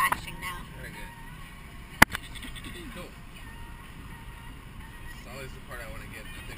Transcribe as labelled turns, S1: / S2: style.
S1: flashing now.
S2: Very good. Cool. It's always the part I want to get.